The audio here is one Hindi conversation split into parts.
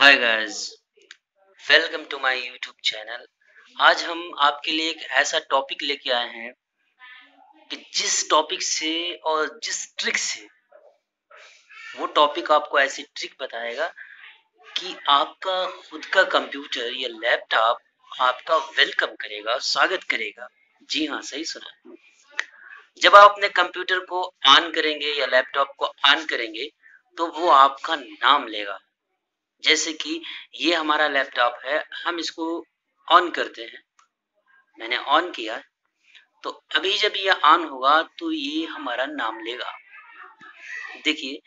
Hi guys welcome to my YouTube channel आज हम आपके लिए एक ऐसा टॉपिक लेके आए हैं कि जिस टॉपिक से और जिस ट्रिक से वो टॉपिक आपको ऐसी ट्रिक बताएगा कि आपका खुद का कंप्यूटर या लैपटॉप आपका वेलकम करेगा, स्वागत करेगा। जी हाँ सही सुना। जब आप अपने कंप्यूटर को ऑन करेंगे या लैपटॉप को ऑन करेंगे तो वो आपका नाम लेगा। जैसे कि ये हमारा लैपटॉप है, हम इसको ऑन करते हैं। मैंने ऑन किया तो अभी जब ये ऑन होगा तो ये हमारा नाम लेगा। देखिए,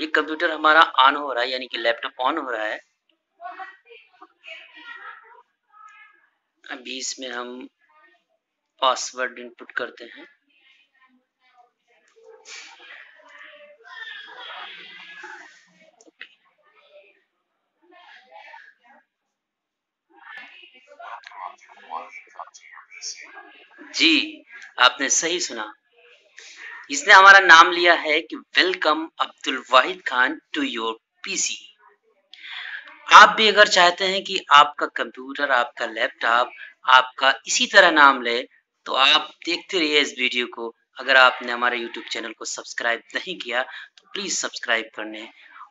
ये कंप्यूटर हमारा ऑन हो रहा है, यानी कि लैपटॉप ऑन हो रहा है। अभी इसमें हम पासवर्ड इनपुट करते हैं। जी, आपने सही सुना। इसने हमारा नाम लिया है कि welcome Abdul Wahid Khan to your PC आप भी अगर चाहते हैं कि आपका कंप्यूटर आपका लैपटॉप आपका इसी तरह नाम ले तो आप देखते रहिए इस वीडियो को। अगर आपने हमारे यूट्यूब चैनल को सब्सक्राइब नहीं किया तो प्लीज़ सब्सक्राइब कर करने।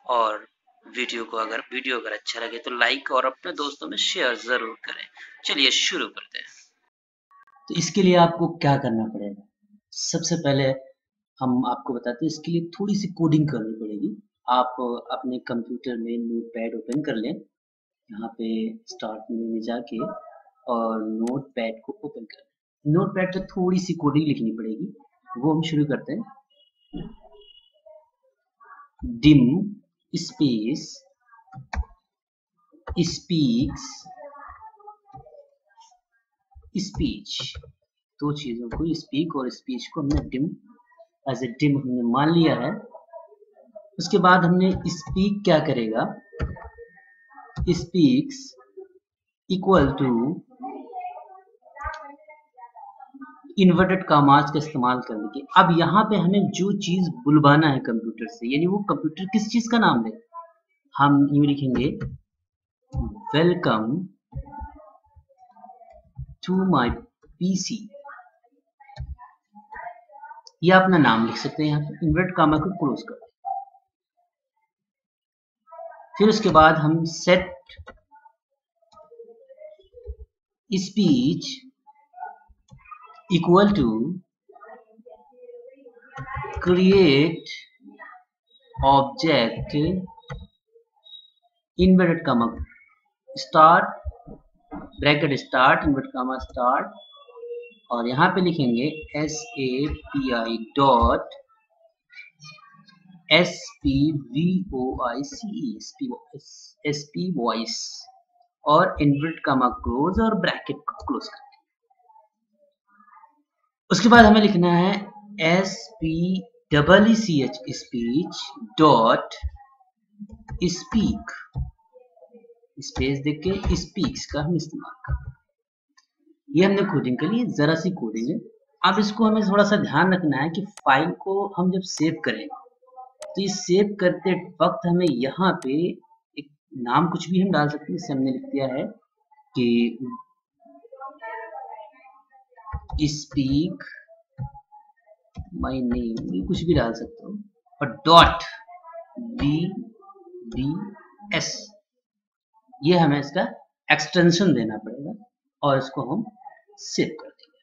और वीडियो को अगर वीडियो अगर अच्छा लगे तो लाइक और अपने दोस्तों में शेयर ज़रूर करें। चलिए शुरू करते हैं। तो इसके लिए आपको क्या करना पड़ेगा? सबसे पहले हम आपको बताते हैं, इसके लिए थोड़ी सी कोडिंग करनी पड़ेगी। आप अपने कंप्यूटर में नोट पैड ओपन कर लें, यहाँ पे स्टार्ट में जाके और नोट पैड को ओपन कर लें। नोट पैड पर थोड़ी सी कोडिंग लिखनी पड़ेगी। वो हम शुरू करते हैं। डिम स्पेस स्पीक्स स्पीच दो चीज़ों को स्पीक और स्पीच को हमने डिम एज ए डिम हमने मान लिया है। उसके बाद हमने स्पीक क्या करेगा? Speaks equal to inverted commas का इस्तेमाल करने के। अब यहाँ पे हमें जो चीज़ बुलवाना है कंप्यूटर से, यानी वो कंप्यूटर किस चीज़ का नाम ले हम यू लिखेंगे वेलकम टू माई पीसी ये अपना नाम लिख सकते हैं यहाँ पर इन्वर्ट कामा को क्लोज कर। फिर उसके बाद हम set speech equal to create object inverted comma start bracket start, invert comma start, और यहाँ पे लिखेंगे S A P I dot S P V O I C S P voice और इनवर्ट कामा क्लोज और ब्रैकेट क्लोज कर उसके बाद हमें लिखना है S P double C H speech dot speak space देख के स्पीक्स का हम इस्तेमाल करते हैं। ये हमने कोडिंग कर ली जरा सी कोडिंग है। अब इसको हमें थोड़ा सा ध्यान रखना है कि फ़ाइल को हम जब सेव करें तो ये सेव करते वक्त हमें यहाँ पे एक नाम कुछ भी हम डाल सकते हैं हमने लिख दिया है कि स्पीक माई नेम ये कुछ भी डाल सकते हो। और डॉट बी बी एस ये हमें इसका एक्सटेंशन देना पड़ेगा और इसको हम सेव कर देंगे।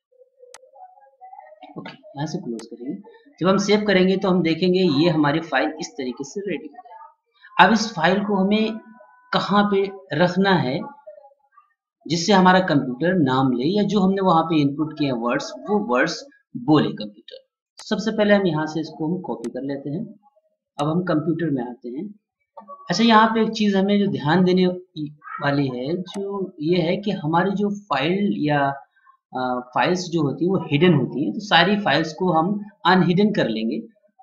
ओके यहाँ से क्लोज करेंगे। जब हम सेव करेंगे तो हम देखेंगे ये हमारी फ़ाइल इस तरीके से रेडी हो जाएगी अब इस फ़ाइल को हमें कहाँ पे रखना है, जिससे हमारा कंप्यूटर नाम ले, या जो हमने वहाँ पे इनपुट किए वर्ड्स वो वर्ड्स बोले कंप्यूटर सबसे पहले हम यहाँ से इसको हम कॉपी कर लेते हैं। अब हम कंप्यूटर में आते हैं। अच्छा यहाँ पे एक चीज़ हमें जो ध्यान देने वाली है, जो ये है कि हमारी जो फ़ाइल या फाइल्स जो होती है, वो हिडन होती है तो सारी फाइल्स को हम अनहिडन कर लेंगे।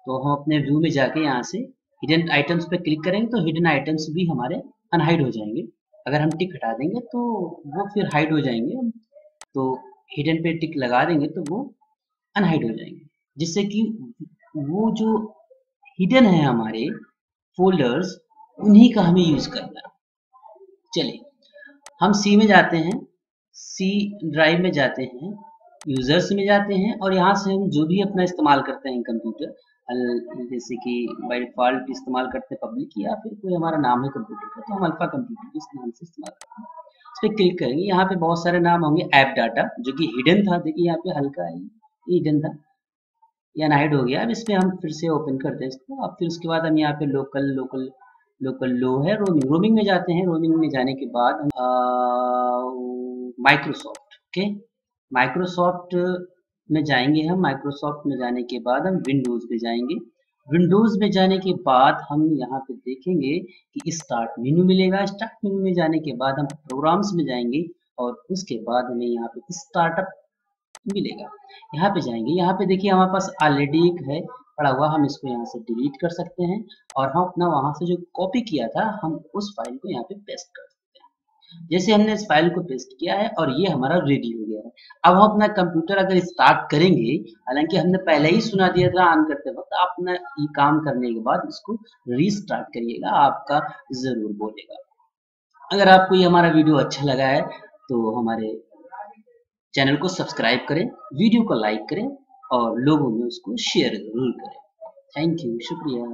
तो हम अपने व्यू में जाके यहाँ से हिडन आइटम्स पे क्लिक करेंगे तो हिडन आइटम्स भी हमारे अनहाइड हो जाएँगे। अगर हम टिक हटा देंगे तो वो फिर हाइड हो जाएँगे। तो हिडन पे टिक लगा देंगे तो वो अनहाइड हो जाएँगे। जिससे कि वो जो हिडन है हमारे फोल्डर्स उन्हीं का हमें यूज़ करना चलिए, हम सी में जाते हैं सी ड्राइव में जाते हैं यूज़र्स में जाते हैं और यहाँ से हम जो भी अपना इस्तेमाल करते हैं कंप्यूटर जैसे कि बाई डिफ़ॉल्ट इस्तेमाल करते हैं पब्लिक या फिर कोई हमारा नाम है कंप्यूटर का तो हम अल्फ़ा कंप्यूटर इस नाम से इस्तेमाल करते हैं। इस पर क्लिक करेंगे, यहाँ पे बहुत सारे नाम होंगे ऐप डाटा जो कि हिडन था, देखिए यहाँ पे हल्का है हिडन था। या नाइड हो गया, अब इस पर हम फिर से ओपन करते हैं इसको। अब फिर उसके बाद हम यहाँ पे लोकल लोकल लोकल लो है रोमिंग रोमिंग में जाते हैं। रोमिंग में जाने के बाद माइक्रोसॉफ्ट ओके माइक्रोसॉफ्ट में जाएँगे हम। माइक्रोसॉफ्ट में जाने के बाद हम विंडोज़ में जाएँगे। विंडोज़ में जाने के बाद हम यहाँ पे देखेंगे कि स्टार्ट मेनू मिलेगा। स्टार्ट मेनू में जाने के बाद हम प्रोग्राम्स में जाएँगे और उसके बाद हमें यहाँ पे स्टार्टअप मिलेगा। यहाँ पे जाएँगे। यहाँ पे देखिए हमारे पास ऑलरेडी एक है, पड़ा हुआ। हम इसको यहाँ से डिलीट कर सकते हैं और हम अपना वहाँ से जो कॉपी किया था, हम उस फ़ाइल को यहाँ पे पेस्ट कर सकते हैं। जैसे हमने इस फ़ाइल को पेस्ट किया है और ये हमारा रेडी हो गया है। अब हम अपना कंप्यूटर अगर स्टार्ट करेंगे, हालाँकि हमने पहले ही सुना दिया था ऑन करते वक्त, आप अपना ये काम करने के बाद इसको रीस्टार्ट करिएगा, आपका ज़रूर बोलेगा। अगर आपको ये हमारा वीडियो अच्छा लगा है तो हमारे चैनल को सब्सक्राइब करें, वीडियो को लाइक करें और लोगों में उसको शेयर ज़रूर करें। थैंक यू शुक्रिया।